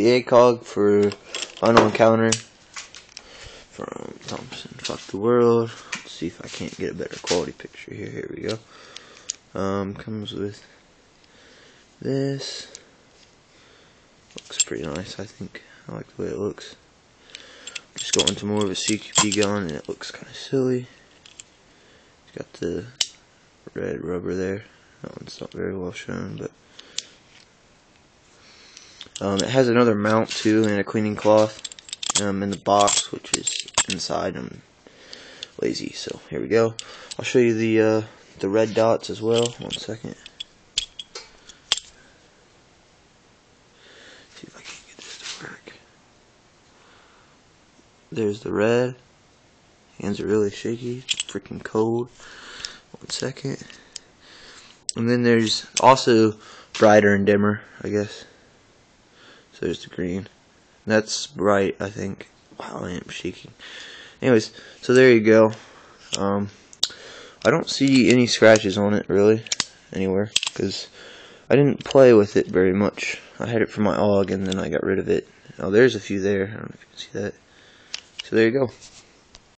The ACOG for Final Encounter from Thompson Fuck the World. Let's see if I can't get a better quality picture here. Here we go. Um, comes with this. Looks pretty nice, I think. I like the way it looks. Just got into more of a CQB gun and it looks kind of silly. It's got the red rubber there. That one's not very well shown, but um, it has another mount too and a cleaning cloth um, in the box, which is inside. I'm lazy, so here we go. I'll show you the uh, the red dots as well. One second. See if I can get this to work. There's the red. Hands are really shaky. Freaking cold. One second. And then there's also brighter and dimmer, I guess. So there's the green. That's bright, I think. Wow, I am shaking. Anyways, so there you go. Um, I don't see any scratches on it, really, anywhere. Because I didn't play with it very much. I had it for my AUG, and then I got rid of it. Oh, there's a few there. I don't know if you can see that. So there you go.